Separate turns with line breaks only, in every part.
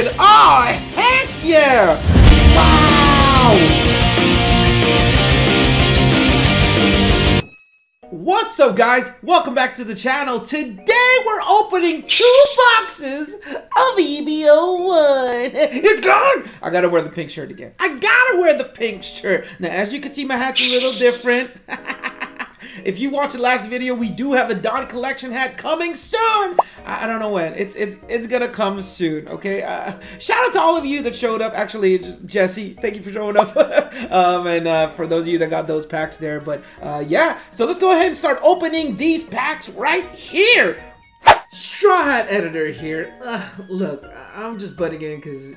started! Oh, heck yeah! Wow! What's up guys? Welcome back to the channel. Today we're opening two boxes of EB01. It's gone! I gotta wear the pink shirt again. I gotta wear the pink shirt. Now as you can see my hat's a little different. If you watched the last video, we do have a Don collection hat coming soon. I, I don't know when. It's it's it's gonna come soon. Okay. Uh, shout out to all of you that showed up. Actually, Jesse, thank you for showing up. um, and uh, for those of you that got those packs there. But uh, yeah, so let's go ahead and start opening these packs right here. Straw Hat Editor here. look, I'm just butting in because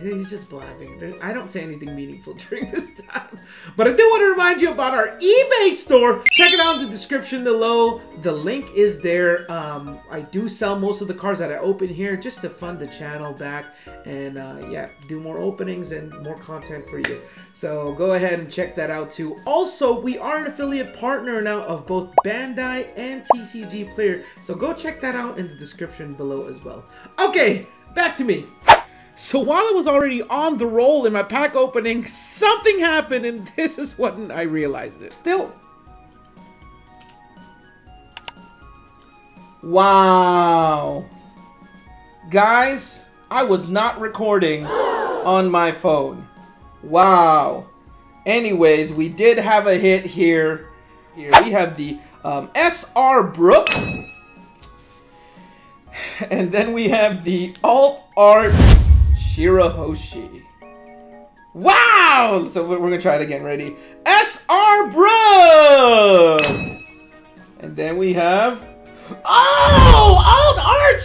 he's just blabbing. I don't say anything meaningful during this time. But I do want to remind you about our eBay store. Check it out in the description below. The link is there. Um, I do sell most of the cards that I open here just to fund the channel back. And uh, yeah, do more openings and more content for you. So go ahead and check that out too. Also, we are an affiliate partner now of both Bandai and TCG Player. So go check that out in the description below as well. Okay, back to me. So while I was already on the roll in my pack opening, something happened and this is when I realized it. Still. Wow. Guys, I was not recording on my phone. Wow. Anyways, we did have a hit here. Here we have the um, SR Brook. And then we have the Alt Art Shirahoshi. Wow! So we're gonna try it again. Ready? SR Bro! And then we have. Oh! Alt Art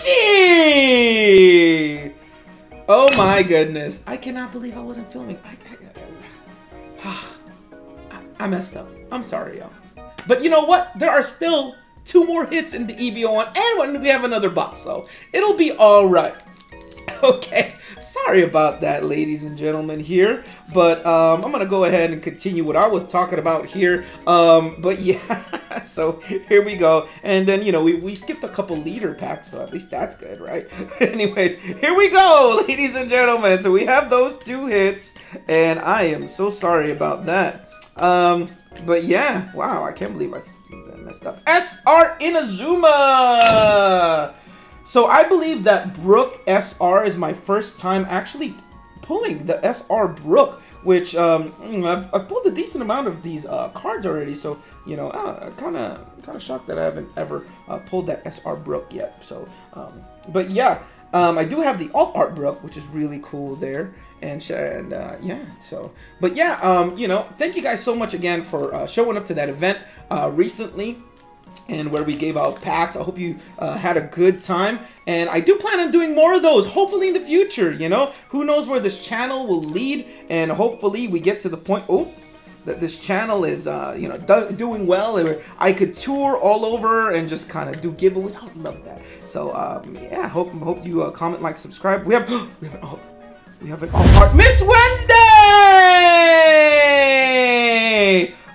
Shirahoshi! Oh my goodness. I cannot believe I wasn't filming. I, I, I, I messed up. I'm sorry, y'all. But you know what? There are still two more hits in the EB01 and we have another box, so it'll be alright. okay, sorry about that, ladies and gentlemen here. But um, I'm to go ahead and continue what I was talking about here. Um, but yeah, so here we go. And then, you know, we, we skipped a couple leader packs, so at least that's good, right? Anyways, here we go, ladies and gentlemen. So we have those two hits, and I am so sorry about that. Um, but yeah, wow, I can't believe I messed up. SR Inazuma! So I believe that Brook SR is my first time actually pulling the SR Brook, which um, mm, I've, I've, pulled a decent amount of these uh, cards already. So you know, kind of kind of shocked that I haven't ever uh, pulled that SR Brook yet. So, um, but yeah, um, I do have the Alt Art Brook, which is really cool there. And, and uh, yeah, so, but yeah, um, you know, thank you guys so much again for uh, showing up to that event uh, recently and where we gave out packs. I hope you uh, had a good time. And I do plan on doing more of those, hopefully in the future, you know? Who knows where this channel will lead, and hopefully we get to the point, oh, that this channel is, uh, you know, do doing well. I could tour all over and just kind of do giveaways. I would love that. So, um, yeah, I hope hope you uh, comment, like, subscribe. We have, we have an alt, we have an alt part. Miss Wednesday!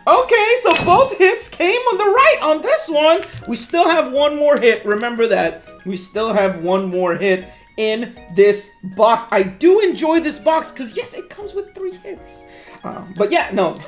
Okay, so both hits came on the right on this one. We still have one more hit. Remember that. We still have one more hit in this box. I do enjoy this box because, yes, it comes with three hits. Um, but yeah, no.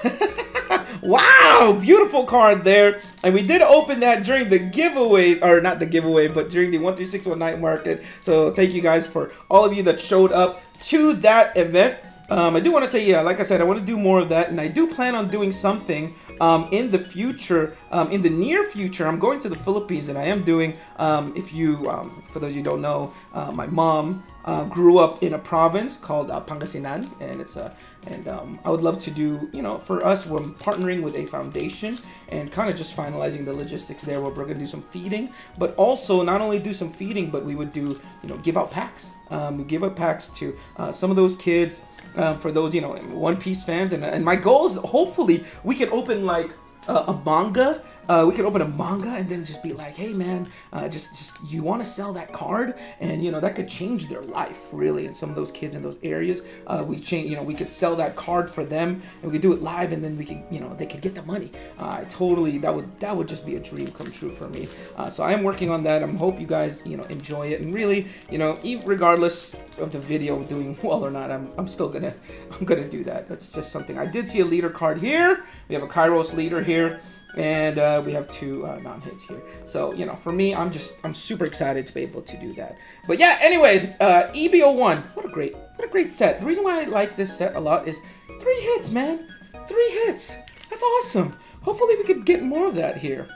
wow, beautiful card there. And we did open that during the giveaway, or not the giveaway, but during the 13619 night market. So thank you guys for all of you that showed up to that event. Um, I do want to say, yeah, like I said, I want to do more of that, and I do plan on doing something um, in the future, um, in the near future. I'm going to the Philippines, and I am doing, um, if you, um, for those you don't know, uh, my mom uh, grew up in a province called uh, Pangasinan, and it's a, and um, I would love to do, you know, for us, we're partnering with a foundation and kind of just finalizing the logistics there. Where we're gonna do some feeding, but also not only do some feeding, but we would do, you know, give out packs. Um, we give out packs to uh, some of those kids um, for those you know One Piece fans, and and my goal is hopefully we can open like uh, a manga. Uh, we could open a manga and then just be like, hey man, uh, just just you want to sell that card, and you know that could change their life really. And some of those kids in those areas, uh, we change, you know, we could sell that card for them, and we could do it live, and then we could, you know, they could get money. Uh, totally, that would that would just be a dream come true for me. Uh, so I am working on that. I hope you guys, you know, enjoy it, and really, you know, regardless of the video doing well or not, I'm I'm still gonna I'm gonna do that. That's just something. I did see a leader card here. We have a Kyros leader here and uh, we have two uh, non-hits here. So, you know, for me, I'm just, I'm super excited to be able to do that. But yeah, anyways, uh, EB01, what a great, what a great set. The reason why I like this set a lot is three hits, man. Three hits. That's awesome. Hopefully we could get more of that here.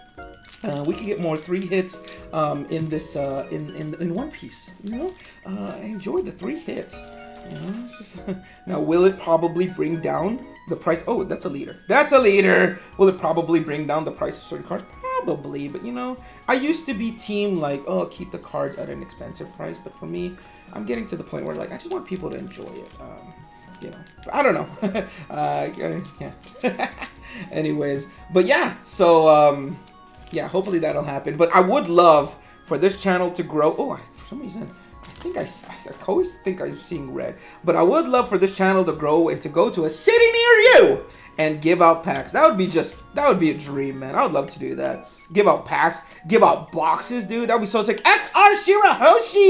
Uh, we could get more three hits um, in this, uh, in, in, in One Piece, you know? Uh, I enjoyed the three hits. You know, just, now, will it probably bring down the price? Oh, that's a leader. That's a leader. Will it probably bring down the price of certain cards? Probably, but you know, I used to be team like, oh, keep the cards at an expensive price. But for me, I'm getting to the point where like I just want people to enjoy it. Um, you know, I don't know. uh, yeah. Anyways, but yeah, so um, yeah, hopefully that'll happen. But I would love for this channel to grow. Oh, for some reason I think I, I always think I'm seeing red. But I would love for this channel to grow and to go to a city near you and give out packs. That would be just, that would be a dream, man. I would love to do that. Give out packs, give out boxes, dude. That would be so sick. SR Shirahoshi!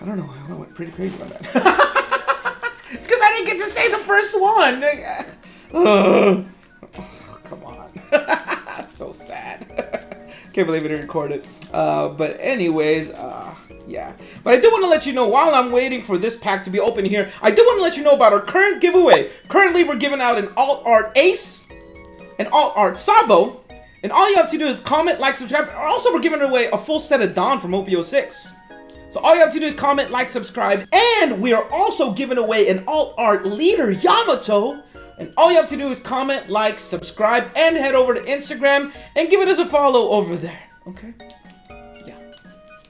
I don't know. I went pretty crazy about that. it's because I didn't get to say the first one. oh, come on. so sad. Can't believe it didn't record it. Uh, but anyways, uh, yeah. But I do want to let you know, while I'm waiting for this pack to be open here, I do want to let you know about our current giveaway. Currently, we're giving out an Alt Art Ace, an Alt Art Sabo, and all you have to do is comment, like, subscribe. Also, we're giving away a full set of Don from OP06. So all you have to do is comment, like, subscribe, and we are also giving away an Alt Art Leader Yamato and all you have to do is comment, like, subscribe, and head over to Instagram and give it us a follow over there. Okay? Yeah.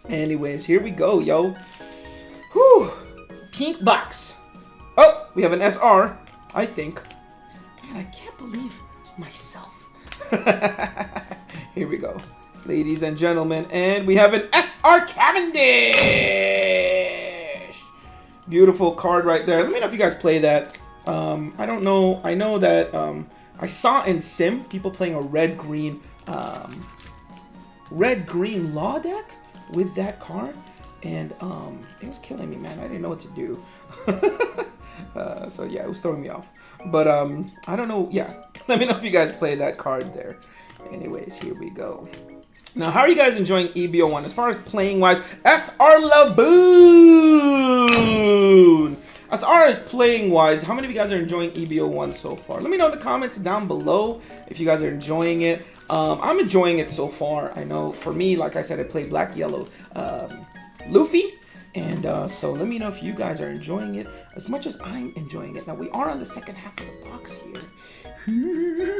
Anyways, here we go, yo. Whew. Pink box. Oh, we have an SR, I think. Man, I can't believe myself. here we go. Ladies and gentlemen, and we have an SR Cavendish. Beautiful card right there. Let me know if you guys play that. Um, I don't know. I know that um, I saw in Sim people playing a red green um, red green law deck with that card, and um, it was killing me, man. I didn't know what to do. uh, so yeah, it was throwing me off. But um, I don't know. Yeah, let me know if you guys play that card there. Anyways, here we go. Now, how are you guys enjoying EB01 as far as playing wise? SR Laboon! As far as playing wise, how many of you guys are enjoying EB01 so far? Let me know in the comments down below if you guys are enjoying it. Um, I'm enjoying it so far. I know for me, like I said, I play Black Yellow um, Luffy. And uh, so let me know if you guys are enjoying it as much as I'm enjoying it. Now, we are on the second half of the box here.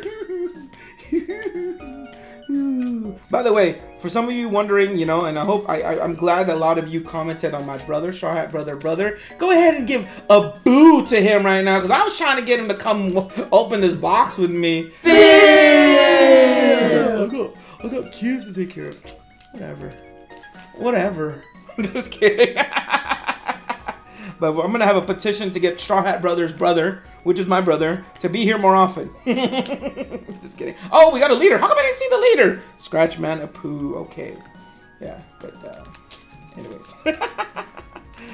By the way, for some of you wondering, you know, and I hope I, I am glad a lot of you commented on my brother, Straw Hat brother, brother. Go ahead and give a boo to him right now, because I was trying to get him to come open this box with me. Boo! I got I got kids to take care of. Whatever, whatever. I'm just kidding. But I'm gonna have a petition to get Straw Hat Brothers' brother, which is my brother, to be here more often. Just kidding. Oh, we got a leader. How come I didn't see the leader? Scratchmen Apoo. Okay. Yeah, but uh, anyways.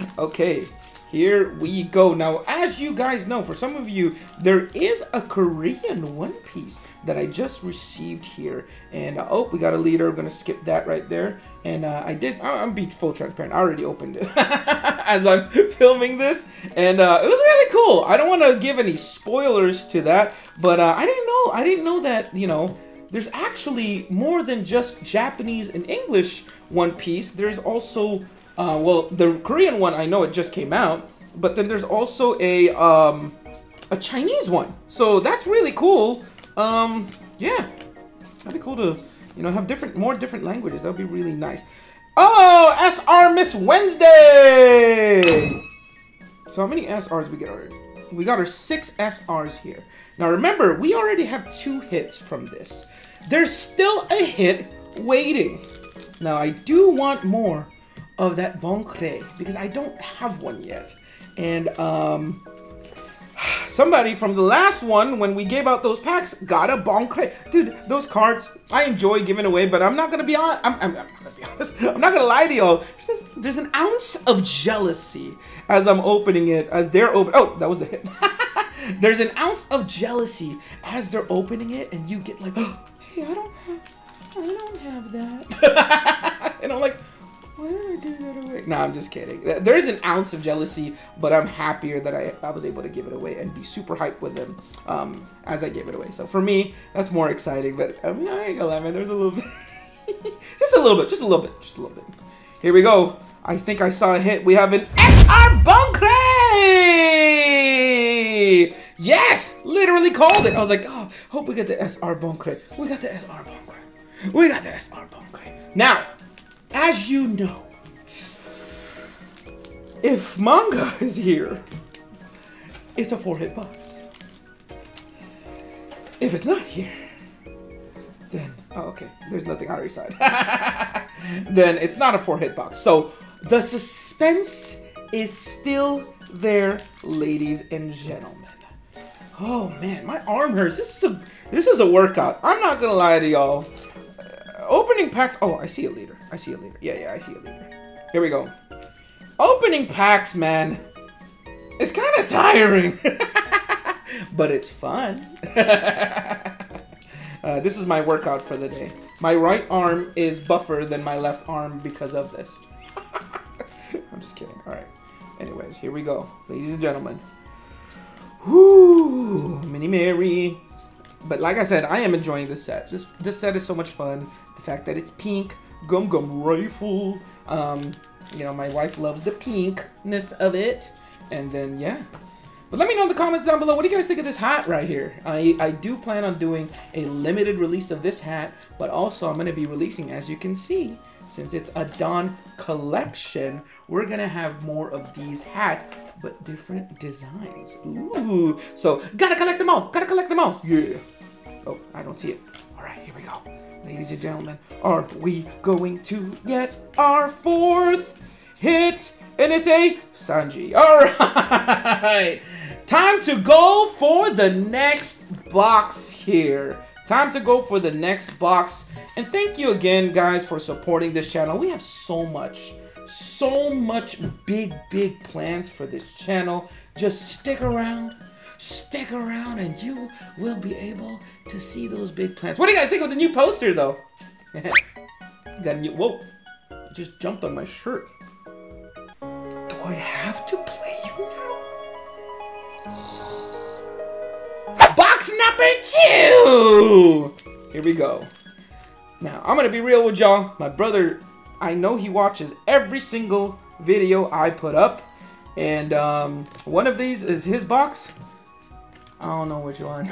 okay. Here we go. Now, as you guys know, for some of you, there is a Korean One Piece that I just received here. And, uh, oh, we got a leader. I'm going to skip that right there. And uh, I did, I'm be full transparent. I already opened it as I'm filming this. And uh, it was really cool. I don't want to give any spoilers to that. But uh, I didn't know, I didn't know that, you know, there's actually more than just Japanese and English One Piece. There's also uh, well, the Korean one I know it just came out, but then there's also a um, a Chinese one. So that's really cool. Um, yeah, that'd be cool to you know have different, more different languages. That'd be really nice. Oh, SR Miss Wednesday. So how many SRs we get already? we got our six SRs here. Now remember, we already have two hits from this. There's still a hit waiting. Now I do want more of that Bon Kurei because I don't have one yet. And um, somebody from the last one, when we gave out those packs, got a Bon Kurei. Dude, those cards, I enjoy giving away, but I'm not gonna be on. I'm, I'm, I'm not gonna be honest. I'm not gonna lie to y'all. There's, there's, an ounce of jealousy as I'm opening it, as they're open. Oh, that was the hit. there's an ounce of jealousy as they're opening it, and you get like, oh, hey, I don't have, I don't have that. and I'm like, why did I give that away? No, I'm just kidding. There is an ounce of jealousy, but I'm happier that I, I was able to give it away and be super hyped with them um, as I gave it away. So for me, that's more exciting. But I'm not gonna lie, man. There's a little bit, just a little bit, just a little bit, just a little bit. Here we go. I think I saw a hit. We have an SR Bon Kurei! Yes! Literally called it. I was like, oh, hope we get the SR Bon Kurei. We got the SR Bon Kurei. We got the SR Bon Kurei. Now, as you know, if manga is here, it's a four hit box. If it's not here, then, oh, okay, there's nothing on our side. then it's not a four hit box. So the suspense is still there, ladies and gentlemen. Oh man, my arm hurts. This is a this is a workout. I'm not gonna lie to y'all. Uh, opening packs. Oh, I see a leader. I see a leader. Yeah, yeah, I see a leader. Here we go. Opening packs, man. It's kind of tiring, but it's fun. uh, this is my workout for the day. My right arm is buffer than my left arm because of this. I'm just kidding. All right. Anyways, here we go, ladies and gentlemen. Whoo, Mini Merry. But like I said, I am enjoying this set. This this set is so much fun. The fact that it's pink, Gum Gum Rifle. Um, you know, my wife loves the pinkness of it. And then, yeah. But let me know in the comments down below, what do you guys think of this hat right here? I, I do plan on doing a limited release of this hat, but also I'm going to be releasing, as you can see, since it's a Dawn collection, we're going to have more of these hats, but different designs. Ooh. So, gotta collect them all. Gotta collect them all. Yeah. Oh, I don't see it. Right, here we go. Ladies and gentlemen, are we going to get our fourth hit? And it's a Sanji. All right. Time to go for the next box here. Time to go for the next box. And thank you again, guys, for supporting this channel. We have so much, so much big, big plans for this channel. Just stick around stick around and you will be able to see those big plants. What do you guys think of the new poster, though? Got a new, whoa, just jumped on my shirt. Do I have to play you now? Box number two! Here we go. Now, I'm gonna be real with y'all. My brother, I know he watches every single video I put up. And um, one of these is his box. I don't know which one.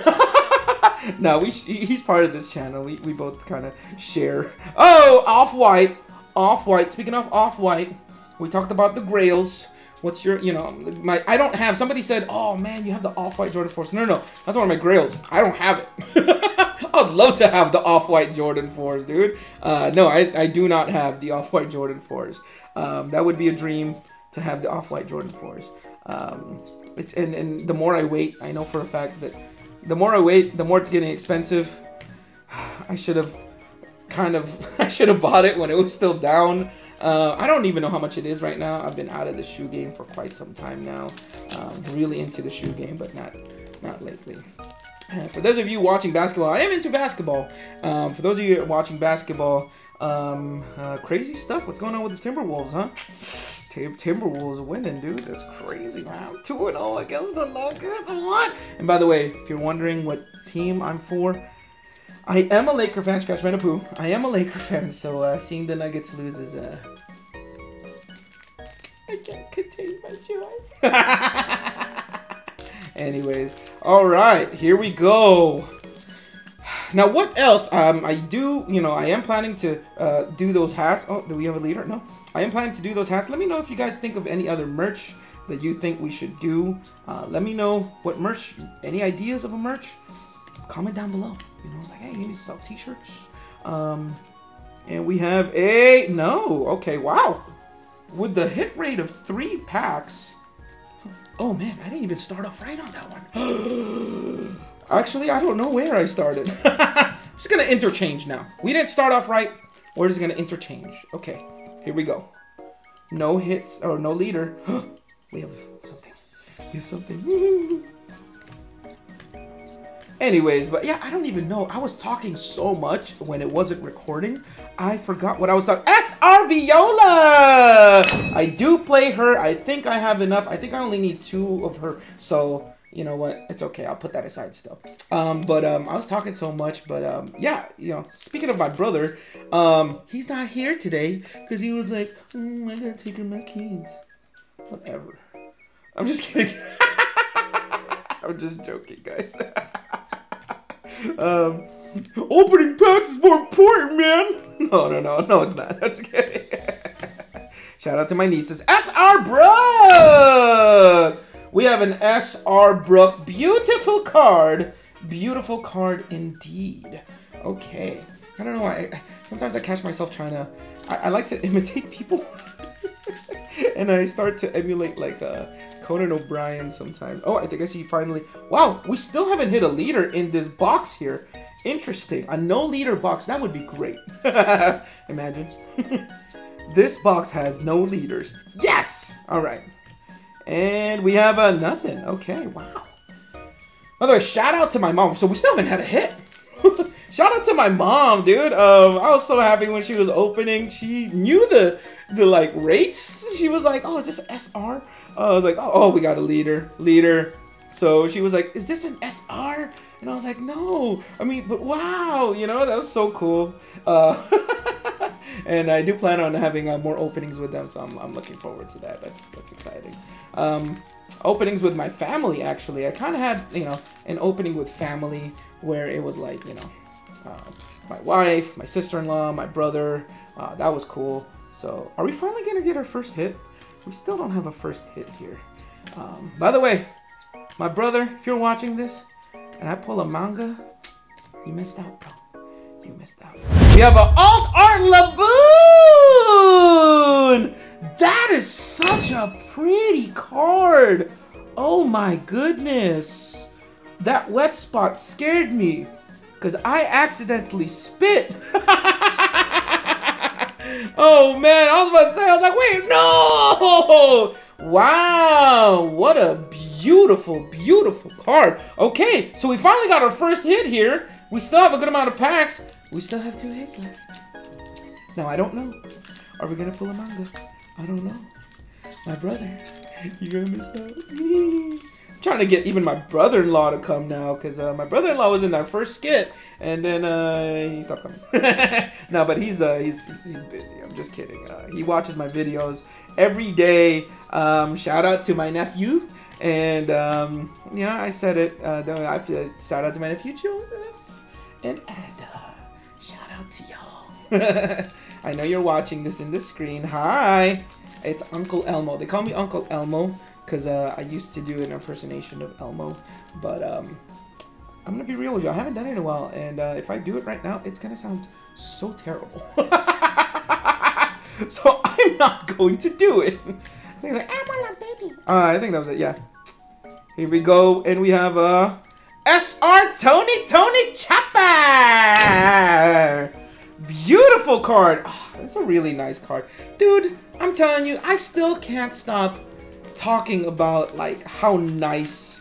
no, we he's part of this channel. We, we both kind of share. Oh, Off-White. Off-White. Speaking of Off-White, we talked about the Grails. What's your, you know, my, I don't have, somebody said, oh man, you have the Off-White Jordan 4s. No, no, no, that's one of my Grails. I don't have it. I would love to have the Off-White Jordan 4s, dude. Uh, no, I, I do not have the Off-White Jordan 4s. Um, that would be a dream to have the Off-White Jordan 4s. Um, it's and, and the more I wait, I know for a fact that the more I wait, the more it's getting expensive. I should have kind of I should have bought it when it was still down. Uh, I don't even know how much it is right now. I've been out of the shoe game for quite some time now. Um, really into the shoe game, but not not lately. For those of you watching basketball, I am into basketball. Um, for those of you watching basketball, um, uh, crazy stuff. What's going on with the Timberwolves, huh? Timberwolves winning, dude. That's crazy, man. 2 0 against the Nuggets. What? And by the way, if you're wondering what team I'm for, I am a Laker fan. Scratchmen Apoo. I am a Laker fan, so uh, seeing the Nuggets lose is uh, I can't contain my joy. Anyways, all right, here we go. Now, what else? Um, I do, you know, I am planning to uh, do those hats. Oh, do we have a leader? No. I am planning to do those hats. Let me know if you guys think of any other merch that you think we should do. Uh, let me know what merch, any ideas of a merch. Comment down below. You know, like, hey, you need to sell t-shirts. Um, and we have a, no, okay, wow. With the hit rate of three packs. Oh man, I didn't even start off right on that one. Actually, I don't know where I started. I'm just gonna interchange now. We didn't start off right. We're just gonna interchange. Okay, here we go. No hits or no leader. we have something. We have something. Anyways, but yeah, I don't even know. I was talking so much when it wasn't recording. I forgot what I was talking. SR Viola! I do play her. I think I have enough. I think I only need two of her. So, you know what? It's okay. I'll put that aside still. Um, but um, I was talking so much. But um, yeah, you know, speaking of my brother, um, he's not here today because he was like, mm, I gotta take care of my kids. Whatever. I'm just kidding. I'm just joking, guys. um, opening packs is more important, man. No, no, no, no, it's not. I'm just kidding. Shout out to my nieces. SR Brook! We have an SR Brook. Beautiful card. Beautiful card indeed. Okay. I don't know why. Sometimes I catch myself trying to... I, I like to imitate people. and I start to emulate like uh, Conan O'Brien sometimes. Oh, I think I see finally. Wow, we still haven't hit a leader in this box here. Interesting. A no leader box. That would be great. Imagine. this box has no leaders. Yes! All right. And we have uh, nothing. Okay, wow. By the way, shout out to my mom. So we still haven't had a hit. shout out to my mom, dude. Um, I was so happy when she was opening. She knew the the like rates. She was like, "Oh, is this SR?" I was like, oh, oh, we got a leader, leader. So she was like, is this an SR? And I was like, no. I mean, but wow, you know, that was so cool. Uh, and I do plan on having uh, more openings with them, so I'm, I'm looking forward to that. That's that's exciting. Um, openings with my family, actually. I kind of had, you know, an opening with family where it was like, you know, uh, my wife, my sister-in-law, my brother. Uh, that was cool. So, are we finally gonna get our first hit? We still don't have a first hit here. Um, by the way, my brother, if you're watching this, and I pull a manga, you missed out, bro. You missed out. We have an alt art Laboon! That is such a pretty card. Oh my goodness. That wet spot scared me because I accidentally spit. oh man, I was about to say, I was like, wait, no! Wow, what a beautiful, beautiful card. Okay, so we finally got our first hit here. We still have a good amount of packs. We still have two hits left. Now, I don't know. Are we gonna pull a manga? I don't know. My brother, you're gonna miss out. I'm trying to get even my brother-in-law to come now because uh, my brother-in-law was in that first skit and then uh, he stopped coming. no, but he's, uh, he's he's busy. I'm just kidding. Uh, he watches my videos every day. Um, shout out to my nephew. And um, you know, I said it. Uh, I feel shout out to my nephew Joseph and Ada. To y'all. I know you're watching this in the screen. Hi, it's Uncle Elmo. They call me Uncle Elmo because uh, I used to do an impersonation of Elmo, but um, I'm gonna be real with you. I haven't done it in a while, and uh, if I do it right now, it's gonna sound so terrible. so I'm not going to do it. I think. Uh, I think that was it. Yeah. Here we go, and we have uh, SR Tony Tony Chopper. Beautiful card. Oh, that's a really nice card, dude. I'm telling you, I still can't stop talking about like how nice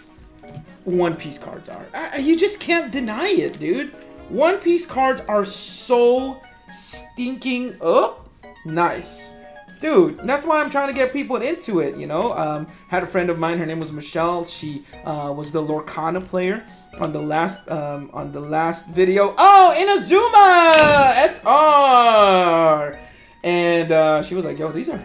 One Piece cards are. I, you just can't deny it, dude. One Piece cards are so stinking up nice. Dude, that's why I'm trying to get people into it, you know? Um, had a friend of mine, her name was Michelle. She uh, was the Lorcana player on the last um, on the last video. Oh, Inazuma SR! And uh, she was like, yo, these are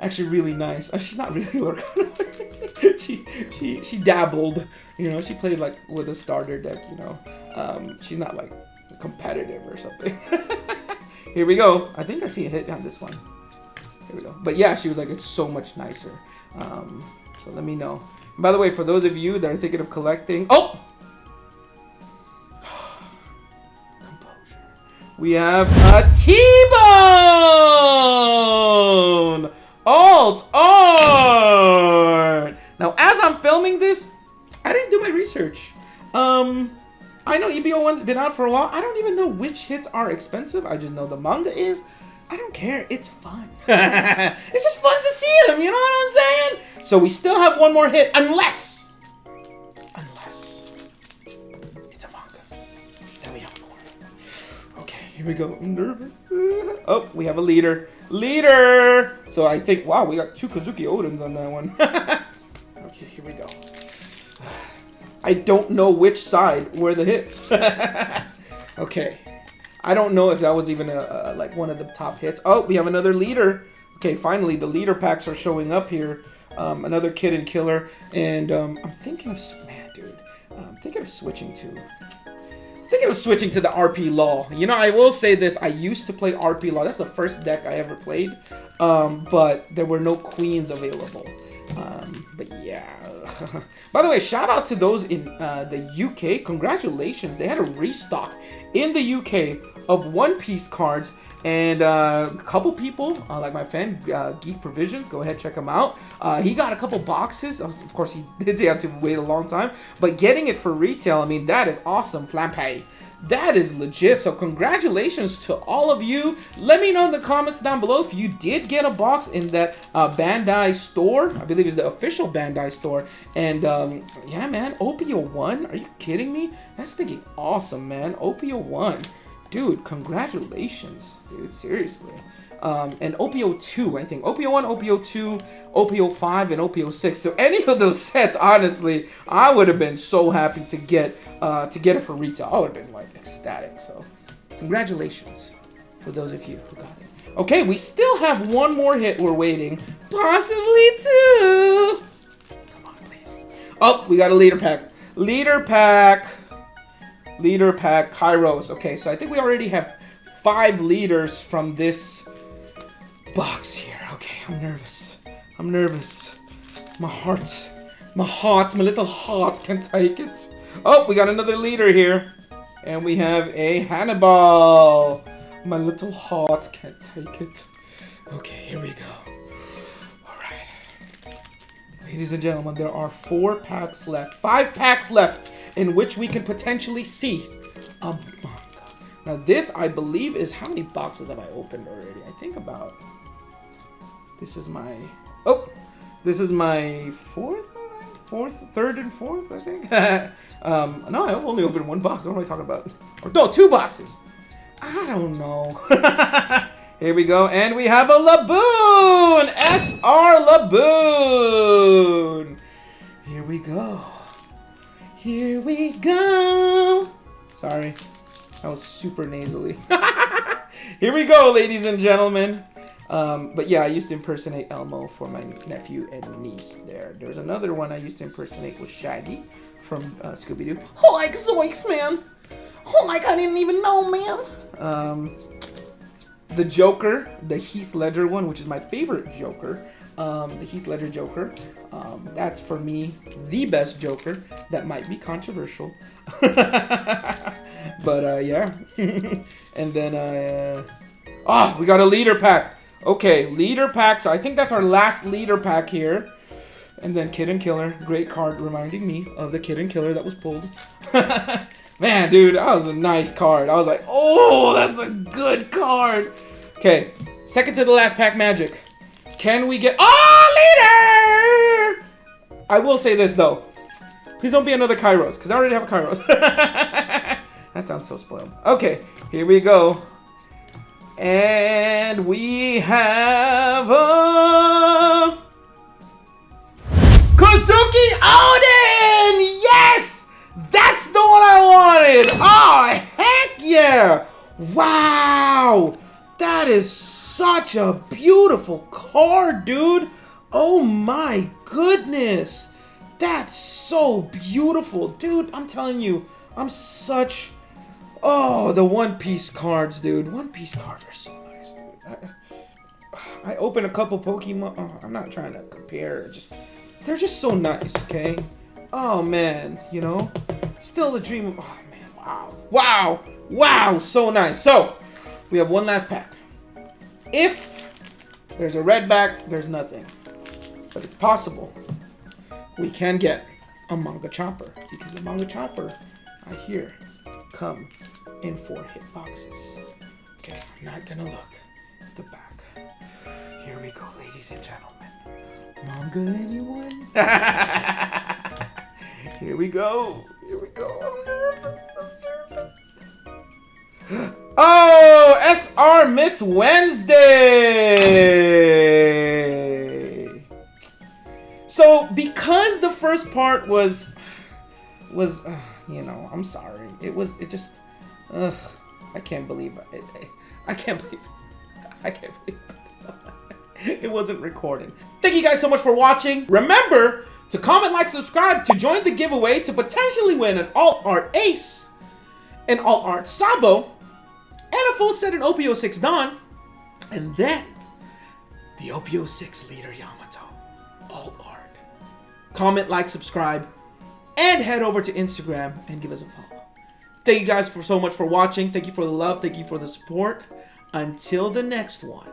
actually really nice. Uh, she's not really Lorcana. she she she dabbled. You know, she played like with a starter deck. You know, um, she's not like competitive or something. Here we go. I think I see a hit on this one. Here we go. But yeah, she was like, it's so much nicer. Um, So let me know. By the way, for those of you that are thinking of collecting, oh, composure. We have a T-Bone alt art. Now, as I'm filming this, I didn't do my research. Um, I know EBO one's been out for a while. I don't even know which hits are expensive. I just know the manga is. I don't care. It's fun. it's just fun to see them. You know what I'm saying? So we still have one more hit, unless, unless it's a manga. Then we have four. Okay, here we go. I'm nervous. Oh, we have a leader. Leader. So I think, wow, we got two Kouzuki Odens on that one. okay, here we go. I don't know which side were the hits. okay. I don't know if that was even a, a, like one of the top hits. Oh, we have another leader. Okay, finally the leader packs are showing up here. Um, another Kid and Killer, and um, I'm thinking of man, dude. I'm thinking of switching to. Thinking of switching to the RP Law. You know, I will say this. I used to play RP Law. That's the first deck I ever played, um, but there were no queens available. Um, but yeah. By the way, shout out to those in uh, the UK. Congratulations. They had a restock in the UK of One Piece cards. And uh, a couple people, uh, like my friend uh, Geek Provisions, go ahead check him out. Uh, he got a couple boxes. Of course, he did have to wait a long time, but getting it for retail, I mean, that is awesome. Flampe. That is legit. So congratulations to all of you. Let me know in the comments down below if you did get a box in that uh, Bandai store. I believe it's the official Bandai store. And um, yeah, man, Opio 1. Are you kidding me? That's thinking awesome, man. Opio 1. Dude, congratulations, dude. Seriously. Um, and Opio 2, I think. Opio 1, Opio 2, Opio 5, and Opio 6. So any of those sets, honestly, I would have been so happy to get uh, to get it for retail. I would have been like ecstatic. So congratulations for those of you who got it. Okay, we still have one more hit we're waiting. Possibly two. Come on, please. Oh, we got a leader pack. Leader pack. Leader pack, Kyros. Okay, so I think we already have five leaders from this box here. Okay, I'm nervous. I'm nervous. My heart, my heart, my little heart can't take it. Oh, we got another leader here. And we have a Hannibal. My little heart can't take it. Okay, here we go. Alright. Ladies and gentlemen, there are four packs left. Five packs left in which we can potentially see a manga. Now this, I believe, is how many boxes have I opened already? I think about this is my... Oh! This is my fourth? Fourth? Third and fourth, I think? um, no, I've only opened one box. What am I talking about? Or, no, two boxes. I don't know. Here we go. And we have a Laboon! SR Laboon! Here we go. Here we go. Sorry. That was super nasally. Here we go, ladies and gentlemen. Um, but yeah, I used to impersonate Elmo for my nephew and niece there. There's another one I used to impersonate was Shaggy from uh, Scooby-Doo. Oh, like Zoinks, man. Oh, like I didn't even know, man. Um, the Joker, the Heath Ledger one, which is my favorite Joker. Um, the Heath Ledger Joker. Um, that's for me the best Joker. That might be controversial, but uh, yeah. and then uh, ah, oh, we got a leader pack. Okay, leader pack. So I think that's our last leader pack here. And then Kid and Killer. Great card reminding me of the Kid and Killer that was pulled. Man, dude, that was a nice card. I was like, oh, that's a good card. Okay, second to the last pack magic. Can we get... Oh, leader! I will say this, though. Please don't be another Kyros, because I already have a Kyros. that sounds so spoiled. Okay, here we go. And we have a Kouzuki Oden! Yes! That's the one I wanted! Oh, heck yeah! Wow! That is such a beautiful card, dude! Oh my goodness! That's so beautiful. Dude, I'm telling you, I'm such Oh, the One Piece cards, dude. One Piece cards are so nice, dude. I, I opened a couple Pokemon. Oh, I'm not trying to compare. Just they're just so nice, okay? Oh man, you know, still a dream of, oh man, wow, wow, wow, so nice. So, we have one last pack. If there's a red back, there's nothing. But it's possible we can get a manga chopper because the manga chopper, I hear, come in four hit boxes. Okay, I'm not gonna look at the back. Here we go, ladies and gentlemen. Manga anyone? Here we go. Here we go. I'm nervous. I'm nervous. Oh, SR Miss Wednesday. So because the first part was was uh, you know I'm sorry it was it just uh, I can't believe it, I can't believe I can't believe it. it wasn't recording. Thank you guys so much for watching. Remember to comment, like, subscribe to join the giveaway to potentially win an Alt Art Ace, an Alt Art Sabo, and a full set in Opio 6 Don, and then the Opio 6 Leader Yamato all Art. Comment, like, subscribe, and head over to Instagram and give us a follow. Thank you guys for so much for watching. Thank you for the love. Thank you for the support. Until the next one.